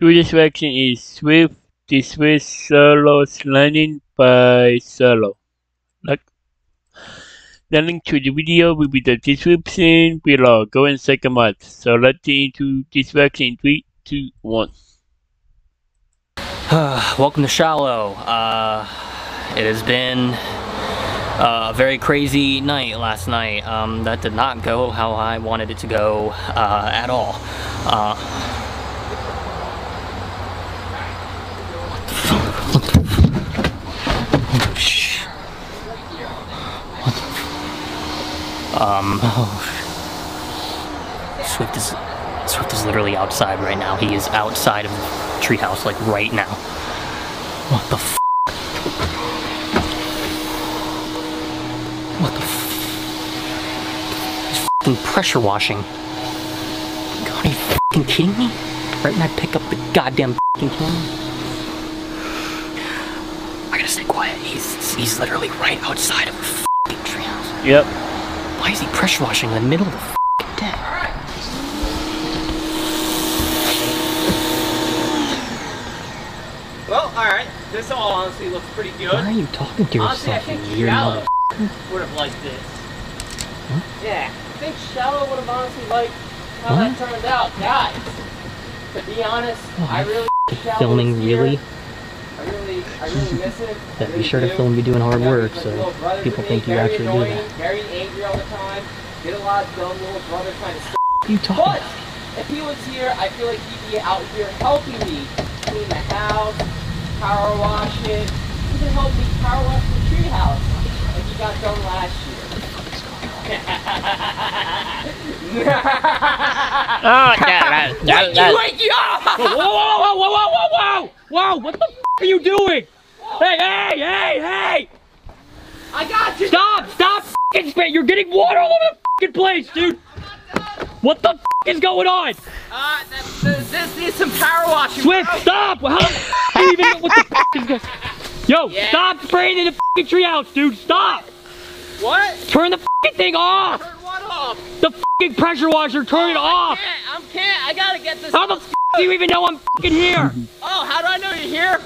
This action is Swift dismiss Shallow's landing by Shallow. Like, the link to the video will be the description below. Go and check them out. So let's get into this action in 3, 2, 1. Welcome to Shallow. Uh, it has been a very crazy night last night. Um, that did not go how I wanted it to go uh, at all. Uh, um, oh. Swift is Swift is literally outside right now. He is outside of the treehouse, like right now. What the f? What the f? He's pressure washing. God, are you f***ing kidding me? Right when I pick up the goddamn f***ing camera. I gotta stay quiet. He's he's literally right outside of the f***ing treehouse. Yep. Why is he pressure washing in the middle of the day? Well, alright. This all honestly looks pretty good. Why are you talking to Honestly, I yourself, think you Shallow would have liked this. Yeah, I think Shallow would have honestly liked how What? that turned out. Guys, to be honest, Oh, I really Filming really? I really, I really miss him. I Yeah, be sure to film me doing hard work so a little brother people think you actually do annoying, that. Very angry all the time. Did a lot of dumb little brother kind of stuff. You talking But if he was here, I feel like he'd be out here helping me clean the house, power wash it, even help me power wash the treehouse like he got done last year. Oh, that, that, that, that. Wake you up! Whoa, whoa, whoa, whoa, whoa, whoa, whoa! Whoa, what the f are you doing? Hey, hey, hey, hey! I got you! Stop, stop f***ing spit! You're getting water all over the f***ing place, dude! What the f is going on? Uh, this, this, this needs some power washing. Swift, bro. stop! How the f do even know what the f is going Yo, Yeah. stop spraying in the f***ing treehouse, dude! Stop! What? Turn the f***ing thing off! Turn what off? The f***ing pressure washer, turn it I off! can't, I can't, I gotta get this. How the f do you even know I'm f***ing here? Oh, how do I know you're here?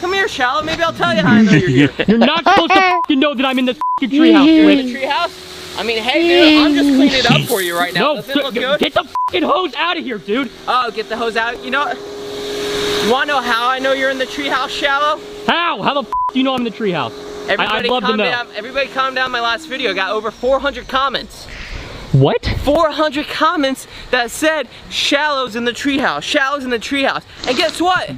Come here, Shallow. Maybe I'll tell you how I know you're here. You're not supposed to f***ing know that I'm in this f***ing treehouse, You're in Swift. the treehouse? I mean, hey, dude, I'm just cleaning it up for you right now. No, Doesn't it look good? get the f***ing hose out of here, dude! Oh, get the hose out. You know what? You wanna know how I know you're in the treehouse, Shallow? How? How the f do you know I'm in the treehouse? Everybody love to calm know. down. Everybody calm down. My last video got over 400 comments. What? 400 comments that said Shallow's in the treehouse. Shallow's in the treehouse. And guess what?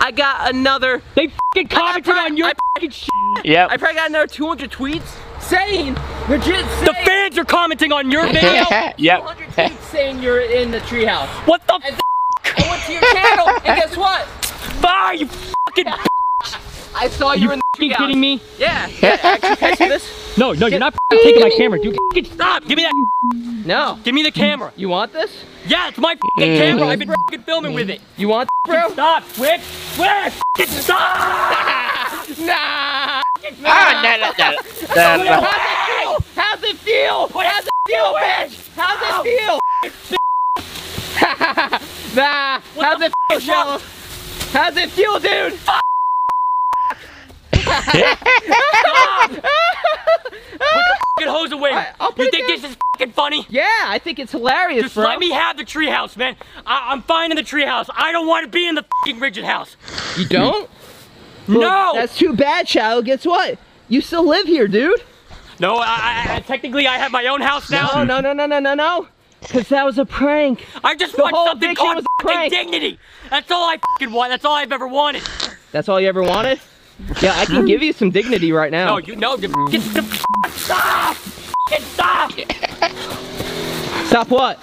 I got another. They f***ing commented I- on your I- f***ing shit. Yep. I probably got another 200 tweets saying legit. Saying, The fans are commenting on your video. yep. 200 tweets saying you're in the treehouse. What the And f***? I went to your channel, and guess what? Are you f***ing I saw Are you, you in the f***ing treehouse. kidding me? Yeah. yeah actually, can I see this? No, no, you're not taking my camera, dude. Stop! Give me that. No. Give me the camera. You want this? Yeah, it's my camera. I've been filming with it. You want this, bro? Stop, Swift. Swift. Stop. Nah. Ah, no, no, no. No. How's it feel? How's it feel? How's it feel, bitch? How's it feel? nah. How's it feel, Shallow? How's it feel, dude? Get ah! hose away. I'll put you think down. this is f***ing funny? Yeah, I think it's hilarious, Just bro. let me have the treehouse, man. I- I'm fine in the treehouse. I don't want to be in the f***ing rigid house. You don't? Hmm. No. That's too bad, Shallow. Guess what? You still live here, dude. No, I, I, technically I have my own house now. No, no, no, no, no, no, no. Because that was a prank. I just The want something called was a fucking prank. dignity. That's all I fucking want. That's all I've ever wanted. That's all you ever wanted? Yeah, I can give you some dignity right now. No, you know, get the stop. Fucking stop. Stop what?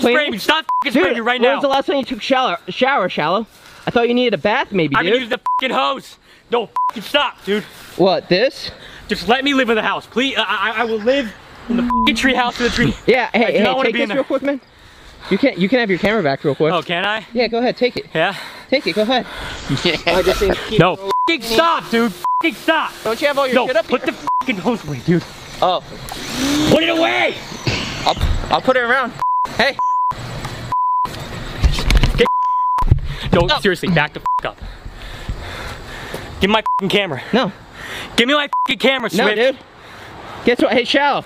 Spray me. Stop fucking Dude, spraying me right when now. was the last time you took shower, shower, Shallow? I thought you needed a bath maybe, I'm gonna use the fucking hose. No, fucking stop, dude. What, this? Just let me live in the house, please. I, I, I will live in the fucking tree house in the tree. Yeah, hey, do hey, not wanna take be in this there. real quick, man. You can you can have your camera back real quick. Oh, can I? Yeah, go ahead, take it. Yeah. Take it, go ahead. I just think keep No, it- fucking stop, dude. Fucking stop. Don't you have all your No, shit up put here? the fucking hose away, dude. Oh, Put it away. I'll, I'll put it around. Hey, No, seriously, back the f- up. Give me my fing camera. No. Give me my fing camera, No, dude. Guess what? Hey, Shallow.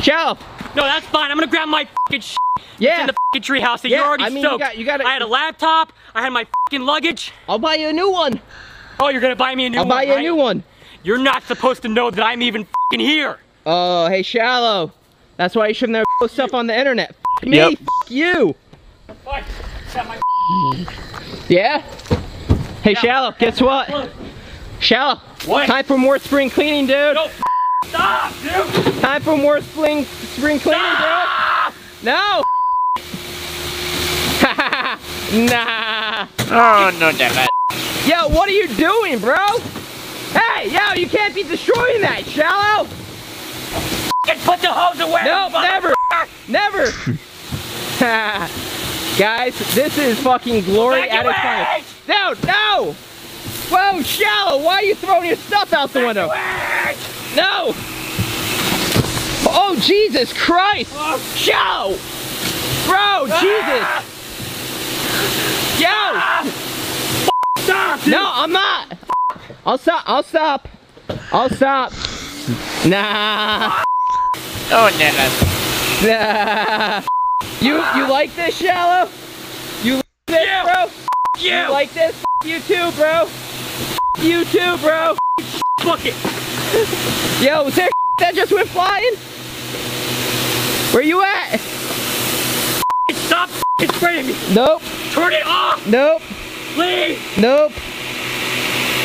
Shallow. No, that's fine. I'm gonna grab my shit Yeah. in the fing treehouse that Yeah, you already I mean, you got- you gotta- I had a laptop. I had my fing luggage. I'll buy you a new one. Oh, you're gonna buy me a new one. I'll one, buy you right? a new one. You're not supposed to know that I'm even fing here. Oh, hey, Shallow. That's why you shouldn't have post stuff on the internet. F me. Yep. F you. Fine. Got my Yeah? Hey, Shallow, guess what? Shallow. What? Time for more spring cleaning, dude. No, stop, dude. Time for more spring spring cleaning, Stop. dude. No. nah. Oh, no, damn it. Yo, what are you doing, bro? Hey, yo, you can't be destroying that, Shallow. Put the hose away. No, never. Never. Guys, this is fucking glory at its finest. No, no. Whoa, Shallow, why are you throwing your stuff out the window? No. Oh, Jesus Christ. Oh. Shallow. Bro, Jesus. Ah! Yo. Ah! Stop. No, I'm not. I'll stop. I'll stop. I'll stop. Nah. Oh, no, no. Nah. You you like this shallow? You like this, Yeah. bro? You. You like this? You too, bro. You too, bro. Fuck it. Yo, was there that just went flying? Where you at? Stop spraying me. Nope. Turn it off, Nope. Please. Nope.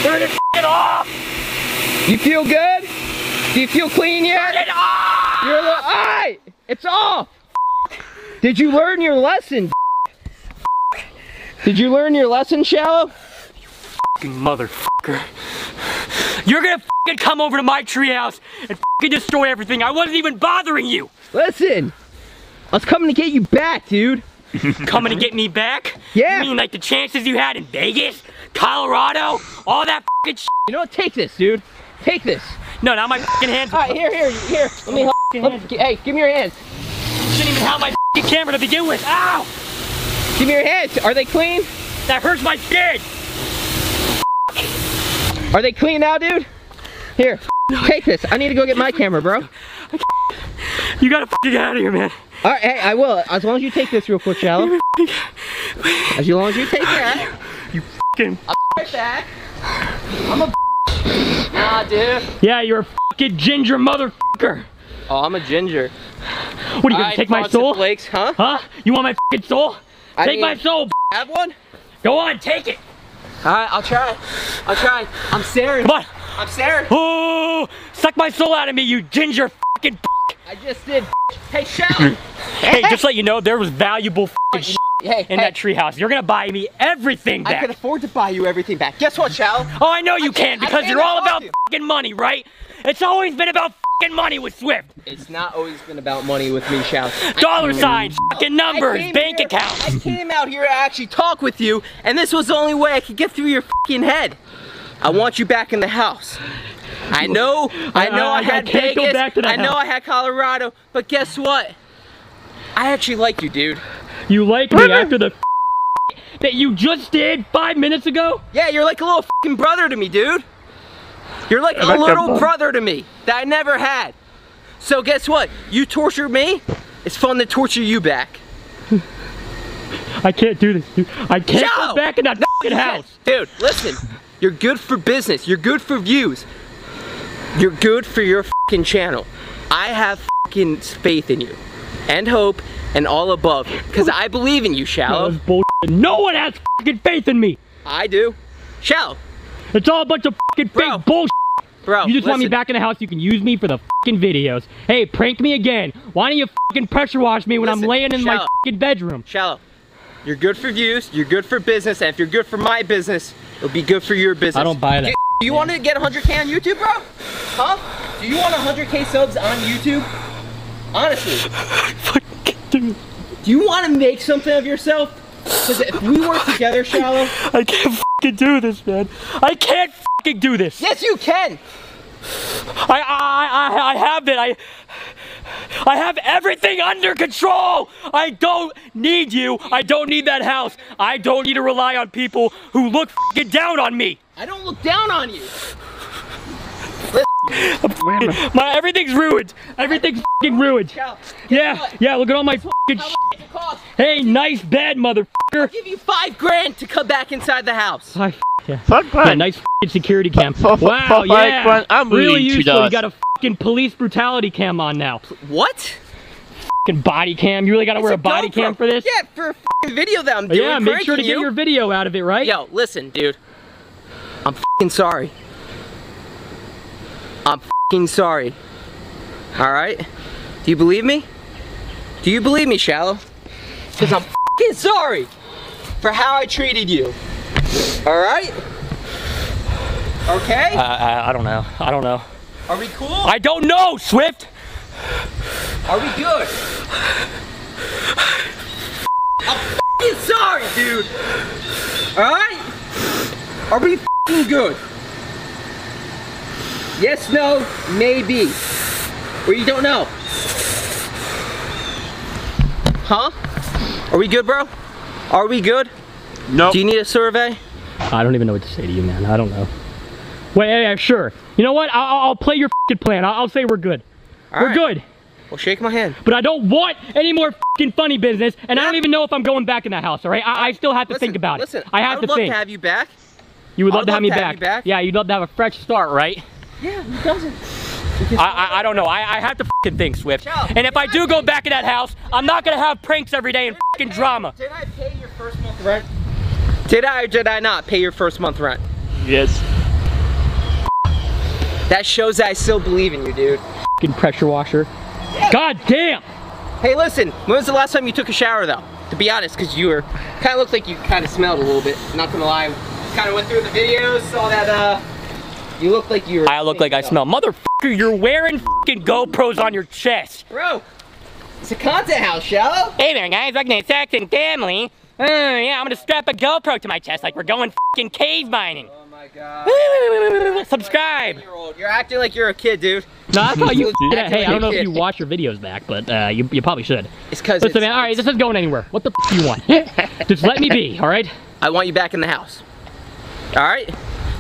Turn it off. You feel good? Do you feel clean yet? Turn it off. You're little. Alright! It's off! Did you learn your lesson? Did you learn your lesson, Shallow? Fucking motherfucker. You're gonna fucking come over to my treehouse and fucking destroy everything. I wasn't even bothering you. Listen! I was coming to get you back, dude. Coming to get me back? Yeah. You mean like the chances you had in Vegas, Colorado, all that fucking shit? You know what? Take this, dude. Take this. No, now my fucking hands. Alright, here, here, here. Let me help. let me- Hey, give me your hands. shouldn't even have my fucking camera to begin with. Ow! Give me your hands. Are they clean? That hurts my skin. Are they clean now, dude? Here, take this. I need to go get my camera, bro. You gotta get out of here, man. Alright, hey, I will. As long as you take this real quick, Shallow. As long as you take that. You fucking. Right back. I'm a Nah, dude. Yeah, you're a fucking ginger motherfucker. Oh, I'm a ginger. What are you gonna take my soul? Flakes, huh? Huh? You want my fucking soul? I take my soul. Have one? Go on, take it. Alright, I'll try. I'll try. I'm staring. Come on. I'm staring. Oh, suck my soul out of me, you ginger fucking. I just did. Hey, Shallow. Hey, just let you know, there was valuable hey, in that treehouse. You're gonna buy me everything back. I can afford to buy you everything back. Guess what, Shallow? Oh, I know you can can't- because you're all about fucking money, right? It's always been about money with Swift. It's not always been about money with me, Shallow. Dollar signs, fucking numbers, bank here- accounts. I came out here to actually talk with you, and this was the only way I could get through your fucking head. I want you back in the house. I know, I know I- I, I had can't go Vegas, back to the I know house. I had Colorado, but guess what? I actually like you, dude. You like me after the that you just did five minutes ago? Yeah, you're like a little fucking brother to me, dude. You're like a like that, little Mom. brother to me that I never had. So guess what? You torture me, it's fun to torture you back. I can't do this. dude. I can't Joe! go back in that fucking house. Dude, listen. You're good for business. You're good for views. You're good for your fucking channel. I have fucking faith in you. And hope and all above. Because I believe in you, Shallow. bullshit. No one has fucking faith in me. I do. Shallow. It's all a bunch of fucking Bro, fake bullshit. Bro, You just want me back in the house. You can use me for the fucking videos. Hey, prank me again. Why don't you fucking pressure wash me when I'm laying in my shallow. fucking bedroom? Shallow. You're good for views. You're good for business. And if you're good for my business, it'll be good for your business. I don't buy that. Do do you want to get 100k on YouTube, bro? Huh? Do you want 100k subs on YouTube? Honestly. Do you want to make something of yourself? Because if we work together, Shallow. I can't fucking do this, man. I can't fucking do this. Yes, you can. I I I, I have it. I I have everything under control. I don't need you. I don't need that house. I don't need to rely on people who look fing down on me. I don't look down on you. My everything's ruined. Everything's fing ruined. Cal, Yeah, what? yeah. Look at all my fing How shit. much does it cost? Hey, nice bed, motherfucker. I'll give you five grand to come back inside the house. Hi, yeah. Fuck Yeah, nice fing security cam. For- for- Wow, for yeah. grand, I'm really really into useful. You got a fucking police brutality cam on now. What? Fucking body cam. You really got to wear a It's body GoPro. cam for this? Yeah, for a f***ing video that I'm doing. Yeah, make sure to pranking get you. your video out of it, right? Yo, listen, dude. I'm f***ing sorry. I'm f***ing sorry. All right? Do you believe me? Do you believe me, Shallow? Because I'm f***ing sorry for how I treated you. All right? Okay? I, I, I don't know. I don't know. Are we cool? I don't know, Swift. Are we good? I'm f***ing sorry, dude. All right? Are we f***ing good? Yes, no, maybe. Or you don't know. Huh? Are we good, bro? Are we good? Nope. Do you need a survey? I don't even know what to say to you, man. I don't know. Wait, yeah, yeah, sure. You know what? I'll, I'll play your fing plan. I'll, I'll say we're good. All we're right. good. Well, shake my hand. But I don't want any more fing funny business, and I don't even know if I'm going back in that house. All right? I, I still have to Listen, think about listen, it. I have would to love think. to have you back. you would I love would to have love me to have back. you back. Yeah, you'd love to have a fresh start, right? Yeah, who doesn't? I, I, I don't know. I, I have to fing think, Swift. Chill. And if I do go back in that house, I'm not gonna have pranks every day and fing drama. Did I pay your first month rent? Did I or did I not pay your first month rent? Yes. That shows that I still believe in you, dude. Fing pressure washer. God damn! Hey, listen, when was the last time you took a shower, though? To be honest, because you were, kind of looked like you kind of smelled a little bit. Not gonna lie. Kind of went through the videos, saw that, uh, you look like you're. I look like I smell. Motherfucker, you're wearing fing GoPros on your chest. Bro, it's a content house, shallow. Hey there, guys. Welcome to Sex and Family. Uh, yeah, I'm gonna strap a GoPro to my chest like we're going fing cave mining. Oh my god. Subscribe. You're acting like you're a kid, dude. No, that's how you. Yeah, hey, I don't know if you watch your videos back, but uh, you, you probably should. It's because Listen, man. All right, this isn't going anywhere. What the f- do you want? Just let me be. All right. I want you back in the house. All right?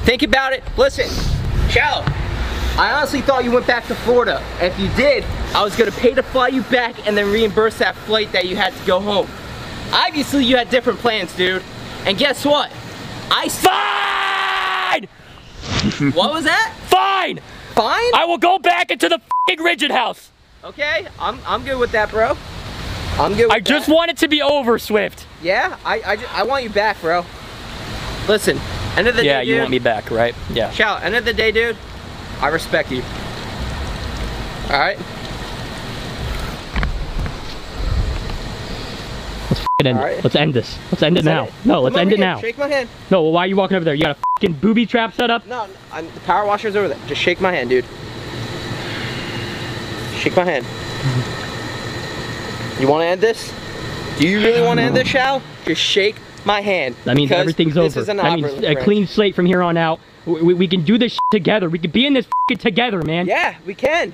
Think about it. Listen, Shallow. I honestly thought you went back to Florida. If you did, I was gonna pay to fly you back and then reimburse that flight that you had to go home. Obviously, you had different plans, dude. And guess what? I Fine. what was that? Fine. Fine. I will go back into the fing rigid house. Okay, I'm I'm good with that, bro. I'm good. With I just want it to be over, Swift. Yeah, I I, I want you back, bro. Listen, end of the Yeah, day, you dude. want me back, right? Yeah. Shout, end of the day, dude, I respect you. Alright? Let's f***ing end All it. Let's end this. Let's end it now. No, let's end over it now. Shake my hand. No, well, why are you walking over there? You got a fucking booby trap set up? No, I'm, the power washer's over there. Just shake my hand, dude. Shake my hand. You want to end this? Do you really want to end this, Shal? Just shake my hand. That means everything's this over. Is an That means a friend. clean slate from here on out. We, we, we can do this together. We can be in this together, man. Yeah, we can.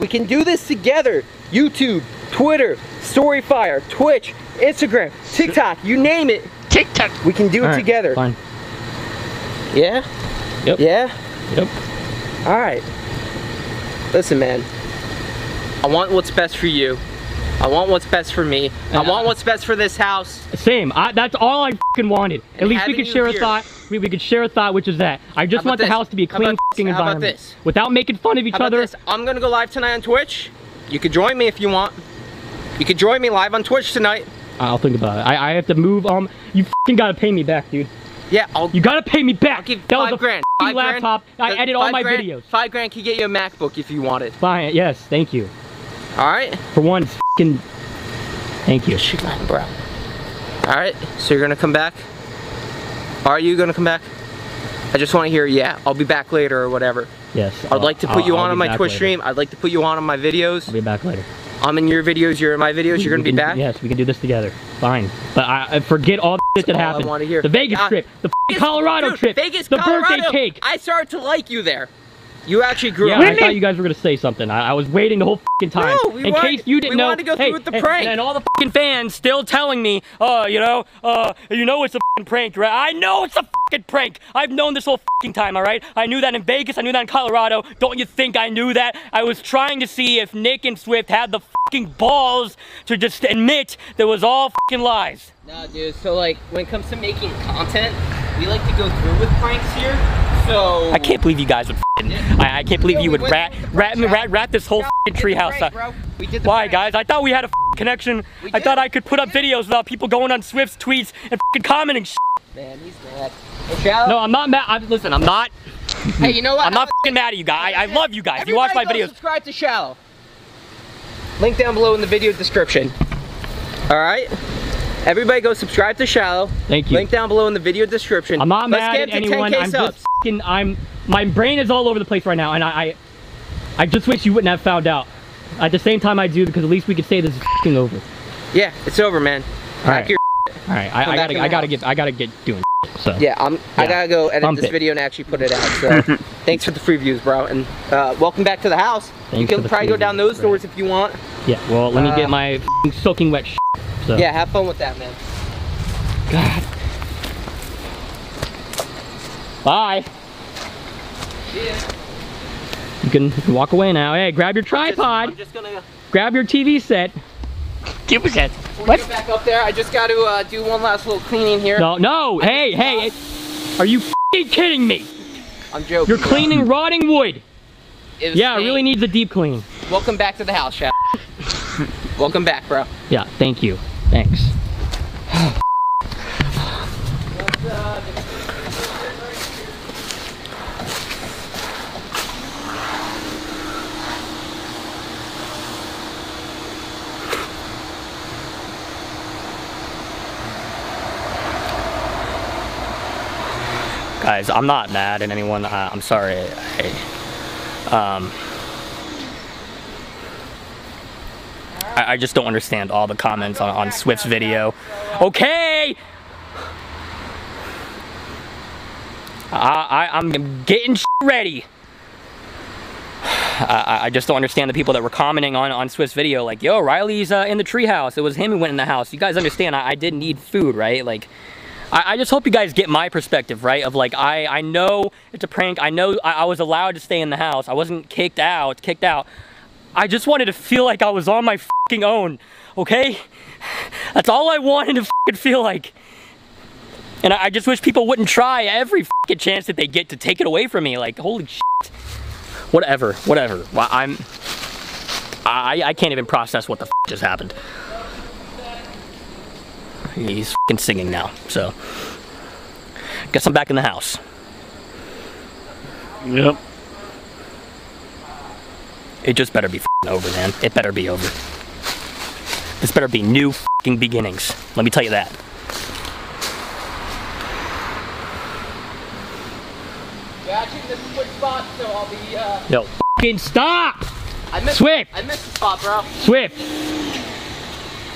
We can do this together. YouTube, Twitter, Storyfire, Twitch, Instagram, TikTok, you name it. TikTok. We can do it All right, together. Fine. Yeah? Yep. Yeah? Yep. All right. Listen, man. I want what's best for you. I want what's best for me. I And I- want what's best for this house. Same. I, that's all I fucking wanted. At And least we could share a thought. We, we could share a thought, which is that I just want about the house to be a clean about this? fucking How about environment this? without making fun of each How about other. this? I'm gonna go live tonight on Twitch. You could join me if you want. You could join me live on Twitch tonight. I'll think about it. I, I have to move. Um, you fucking gotta pay me back, dude. Yeah, I'll, You gotta pay me back. I'll give that five was a grand. Five grand. laptop. I The- edit all my grand- videos. Five grand could get you a MacBook if you wanted. Fine. Yes. Thank you. All right. For one, Thank you. My bro. All right. So you're gonna come back? Are you gonna come back? I just want to hear yeah. I'll be back later or whatever. Yes. I'd like to put you on on my Twitch later. stream. I'd like to put you on on my videos. I'll be back later. I'm in your videos. You're in my videos. You're gonna We be back. Yes, we can do this together. Fine. But I, I forget all the shit that happened. The Vegas Uh, trip, the Vegas- Colorado dude, trip, Vegas, the Colorado. birthday cake. I started to like you there. You actually grew Yeah, up. I thought you guys were gonna say something. I, I was waiting the whole fucking time. No, we in wanted- case you didn't we know. wanted to go through with the and- prank. And all the fucking fans still telling me, oh, you know, uh, you know it's a fucking prank, right? I know it's a fucking prank. I've known this whole fucking time, all right? I knew that in Vegas. I knew that in Colorado. Don't you think I knew that? I was trying to see if Nick and Swift had the fucking balls to just admit there was all fucking lies. No, dude. So like, when it comes to making content, we like to go through with pranks here. So I can't believe you guys would. I, I can't believe you would rat, through with the rat, rat, rat this whole we treehouse up. bro. We did the Why, guys? I thought we had a f***ing connection. I thought. I could put up videos without people going on Swift's tweets and f***ing commenting. Man, he's mad. Hey, no, I'm not mad. I'm, listen, I'm not. Hey, you know what? I'm not f***ing mad at you guys. I, I love you guys. You watch my videos. Subscribe to Shallow. Link down below in the video description. All right. Everybody go subscribe to Shallow. Thank you. Link down below in the video description. I'm not Let's mad get at anyone. 10K I'm subs. just. I'm. My brain is all over the place right now, and I, I, I just wish you wouldn't have found out. At the same time, I do because at least we could say this is f***ing over. Yeah, it's over, man. All Pack right. your All right. I, I gotta. I gotta house. get. I gotta get doing. So. Yeah, I'm. I gotta go edit Bump this it. video and actually put it out. So, thanks for the free views, bro. And uh, welcome back to the house. you Thanks for can probably go down views, those doors if you want. Yeah. Well, let me Uh, get my soaking wet. Sh- so. Yeah, have fun with that, man. God. Bye. You can, you can walk away now. Hey, grab your tripod. I'm just gonna. Grab your TV set. Give us that. Before get back up there, I just got to uh, do one last little cleaning here. No, no. Hey, hey. it- are you kidding me? I'm joking. You're bro. cleaning rotting wood. It was Yeah, it really needs a deep clean. Welcome back to the house, Shaq. welcome back, bro. Yeah, thank you. Thanks. Guys, I'm not mad at anyone. I'm sorry. I, um, I, I just don't understand all the comments on, on Swift's video. Okay! I, I, I'm getting ready. I, I just don't understand the people that were commenting on, on Swift's video, like, yo, Riley's uh, in the treehouse. It was him who went in the house. You guys understand, I, I did need food, right? Like, I, I just hope you guys get my perspective, right? Of like, I, I know it's a prank. I know I, I was allowed to stay in the house. I wasn't kicked out, kicked out. I just wanted to feel like I was on my fucking own, okay? That's all I wanted to fucking feel like. And I, I just wish people wouldn't try every fucking chance that they get to take it away from me. Like, holy shit. Whatever, whatever. I'm. I, I can't even process what the just happened. He's fucking singing now, so. Guess I'm back in the house. Yep. It just better be fing over, man. It better be over. This better be new fing beginnings. Let me tell you that. Yeah, actually, this is spot, so I'll be. Uh, Yo, fing stop! I missed. Swift! I missed the spot, bro. Swift,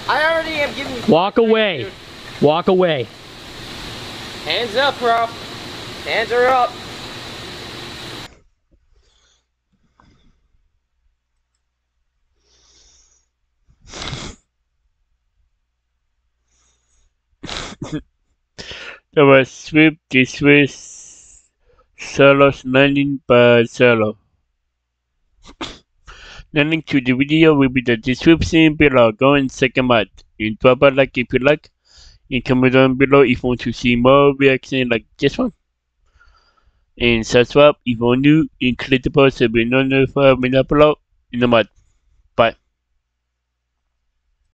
I already am giving. you- walk away. Walk away. Hands up, bro. Hands are up. That was Swift. This was Shallow's learning by Shallow. The link to the video will be the description below. Go and check them out. And drop a like if you like. And comment down below if you want to see more reactions like this one. And subscribe if you're new and click the post to be notified when I upload in the.